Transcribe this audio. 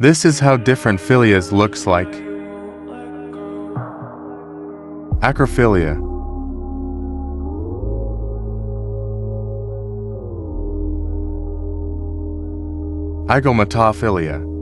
This is how different philias looks like. Acrophilia. Igomatophilia.